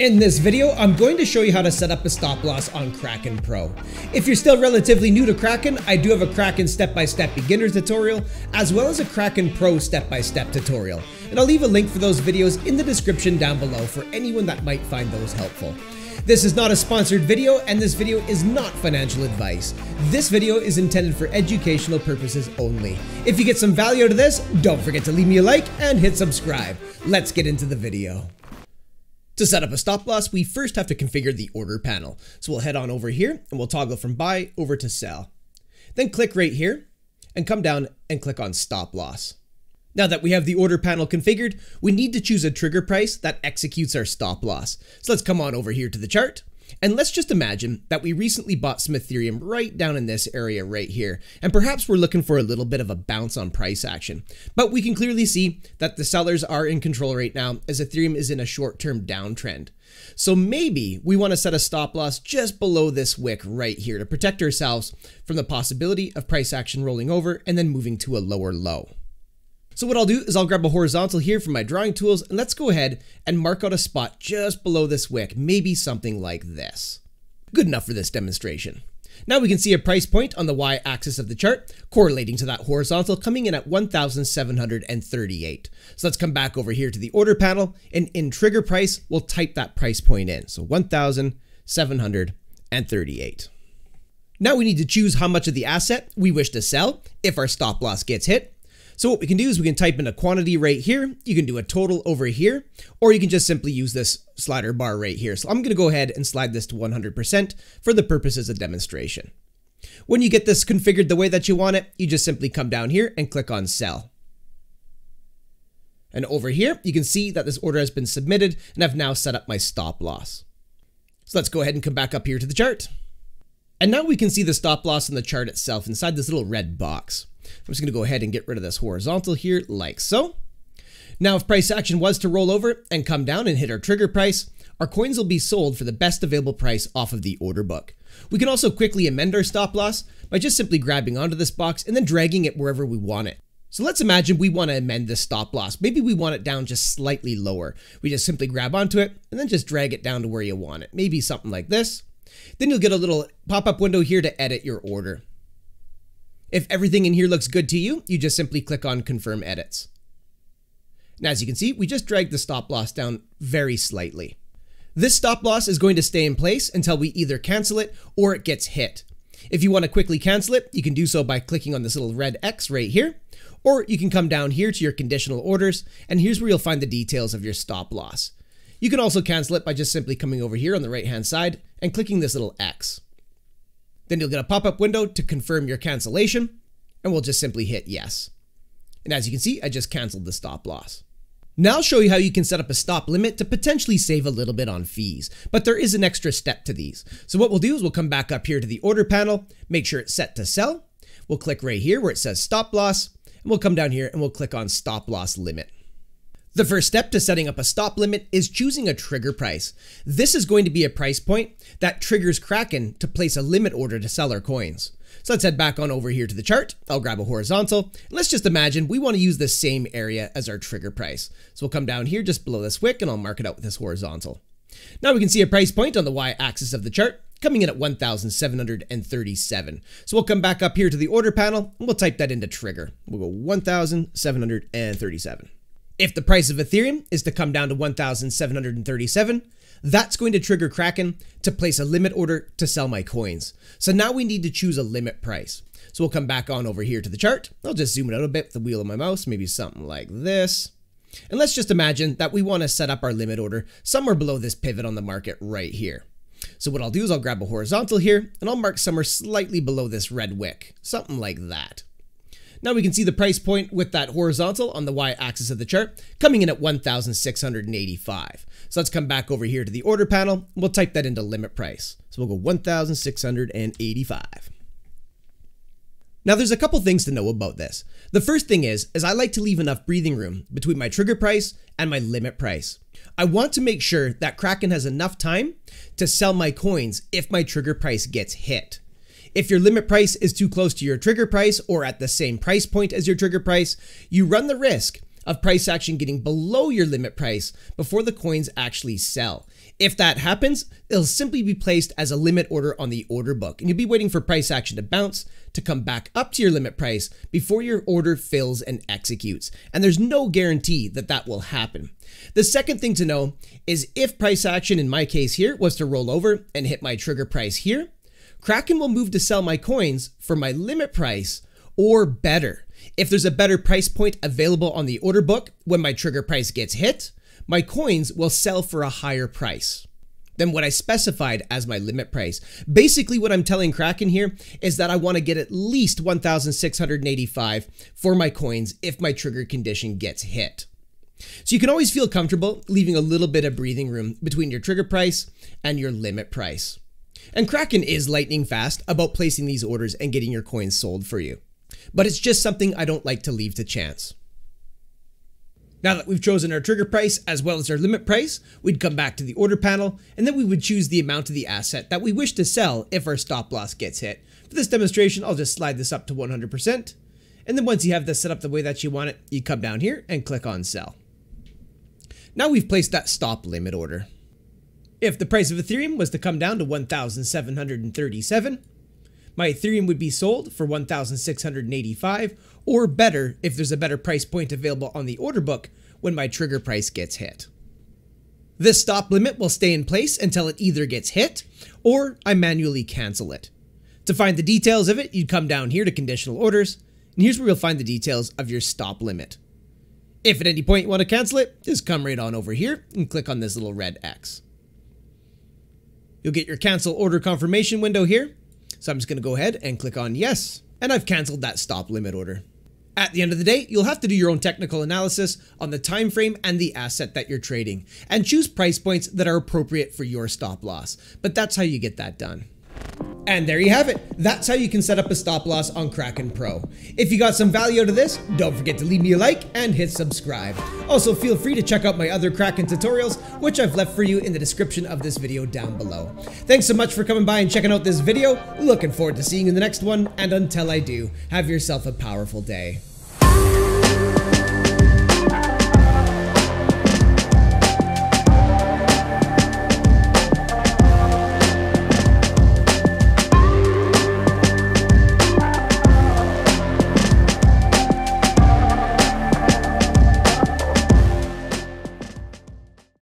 In this video, I'm going to show you how to set up a stop loss on Kraken Pro. If you're still relatively new to Kraken, I do have a Kraken step-by-step beginner tutorial, as well as a Kraken Pro step-by-step -step tutorial, and I'll leave a link for those videos in the description down below for anyone that might find those helpful. This is not a sponsored video, and this video is not financial advice. This video is intended for educational purposes only. If you get some value out of this, don't forget to leave me a like and hit subscribe. Let's get into the video. To set up a stop loss, we first have to configure the order panel. So we'll head on over here and we'll toggle from buy over to sell. Then click right here and come down and click on stop loss. Now that we have the order panel configured, we need to choose a trigger price that executes our stop loss. So let's come on over here to the chart and let's just imagine that we recently bought some Ethereum right down in this area right here, and perhaps we're looking for a little bit of a bounce on price action. But we can clearly see that the sellers are in control right now as Ethereum is in a short-term downtrend. So maybe we want to set a stop loss just below this wick right here to protect ourselves from the possibility of price action rolling over and then moving to a lower low. So what I'll do is I'll grab a horizontal here from my drawing tools and let's go ahead and mark out a spot just below this wick, maybe something like this. Good enough for this demonstration. Now we can see a price point on the y-axis of the chart correlating to that horizontal coming in at 1,738. So let's come back over here to the order panel and in trigger price, we'll type that price point in. So 1,738. Now we need to choose how much of the asset we wish to sell if our stop loss gets hit. So what we can do is we can type in a quantity right here. You can do a total over here, or you can just simply use this slider bar right here. So I'm going to go ahead and slide this to 100% for the purposes of demonstration. When you get this configured the way that you want it, you just simply come down here and click on sell. And over here, you can see that this order has been submitted and I've now set up my stop loss. So let's go ahead and come back up here to the chart. And now we can see the stop loss in the chart itself inside this little red box. I'm just going to go ahead and get rid of this horizontal here like so. Now, if price action was to roll over and come down and hit our trigger price, our coins will be sold for the best available price off of the order book. We can also quickly amend our stop loss by just simply grabbing onto this box and then dragging it wherever we want it. So let's imagine we want to amend this stop loss. Maybe we want it down just slightly lower. We just simply grab onto it and then just drag it down to where you want it. Maybe something like this. Then you'll get a little pop-up window here to edit your order. If everything in here looks good to you, you just simply click on confirm edits. Now, as you can see, we just dragged the stop loss down very slightly. This stop loss is going to stay in place until we either cancel it or it gets hit. If you want to quickly cancel it, you can do so by clicking on this little red X right here, or you can come down here to your conditional orders, and here's where you'll find the details of your stop loss. You can also cancel it by just simply coming over here on the right hand side and clicking this little X. Then you'll get a pop-up window to confirm your cancellation, and we'll just simply hit yes. And as you can see, I just canceled the stop loss. Now I'll show you how you can set up a stop limit to potentially save a little bit on fees, but there is an extra step to these. So what we'll do is we'll come back up here to the order panel, make sure it's set to sell. We'll click right here where it says stop loss, and we'll come down here and we'll click on stop loss limit. The first step to setting up a stop limit is choosing a trigger price. This is going to be a price point that triggers Kraken to place a limit order to sell our coins. So let's head back on over here to the chart. I'll grab a horizontal. let's just imagine we want to use the same area as our trigger price. So we'll come down here just below this wick and I'll mark it out with this horizontal. Now we can see a price point on the y-axis of the chart coming in at 1,737. So we'll come back up here to the order panel and we'll type that into trigger. We'll go 1,737. If the price of Ethereum is to come down to 1,737, that's going to trigger Kraken to place a limit order to sell my coins. So now we need to choose a limit price. So we'll come back on over here to the chart. I'll just zoom it out a bit with the wheel of my mouse, maybe something like this. And let's just imagine that we want to set up our limit order somewhere below this pivot on the market right here. So what I'll do is I'll grab a horizontal here and I'll mark somewhere slightly below this red wick, something like that. Now we can see the price point with that horizontal on the y-axis of the chart coming in at 1,685. So let's come back over here to the order panel. We'll type that into limit price. So we'll go 1,685. Now there's a couple things to know about this. The first thing is, is I like to leave enough breathing room between my trigger price and my limit price. I want to make sure that Kraken has enough time to sell my coins if my trigger price gets hit. If your limit price is too close to your trigger price or at the same price point as your trigger price, you run the risk of price action getting below your limit price before the coins actually sell. If that happens, it'll simply be placed as a limit order on the order book, and you'll be waiting for price action to bounce to come back up to your limit price before your order fills and executes. And there's no guarantee that that will happen. The second thing to know is if price action in my case here was to roll over and hit my trigger price here, Kraken will move to sell my coins for my limit price or better. If there's a better price point available on the order book when my trigger price gets hit, my coins will sell for a higher price than what I specified as my limit price. Basically, what I'm telling Kraken here is that I want to get at least 1,685 for my coins if my trigger condition gets hit. So you can always feel comfortable leaving a little bit of breathing room between your trigger price and your limit price. And Kraken is lightning fast about placing these orders and getting your coins sold for you. But it's just something I don't like to leave to chance. Now that we've chosen our trigger price as well as our limit price, we'd come back to the order panel and then we would choose the amount of the asset that we wish to sell if our stop loss gets hit. For this demonstration, I'll just slide this up to 100%. And then once you have this set up the way that you want it, you come down here and click on sell. Now we've placed that stop limit order. If the price of Ethereum was to come down to 1,737, my Ethereum would be sold for 1,685 or better if there's a better price point available on the order book when my trigger price gets hit. This stop limit will stay in place until it either gets hit or I manually cancel it. To find the details of it, you'd come down here to conditional orders, and here's where you'll find the details of your stop limit. If at any point you want to cancel it, just come right on over here and click on this little red X. You'll get your cancel order confirmation window here. So I'm just going to go ahead and click on yes. And I've canceled that stop limit order. At the end of the day, you'll have to do your own technical analysis on the time frame and the asset that you're trading and choose price points that are appropriate for your stop loss. But that's how you get that done. And there you have it. That's how you can set up a stop loss on Kraken Pro. If you got some value out of this, don't forget to leave me a like and hit subscribe. Also, feel free to check out my other Kraken tutorials, which I've left for you in the description of this video down below. Thanks so much for coming by and checking out this video. Looking forward to seeing you in the next one, and until I do, have yourself a powerful day.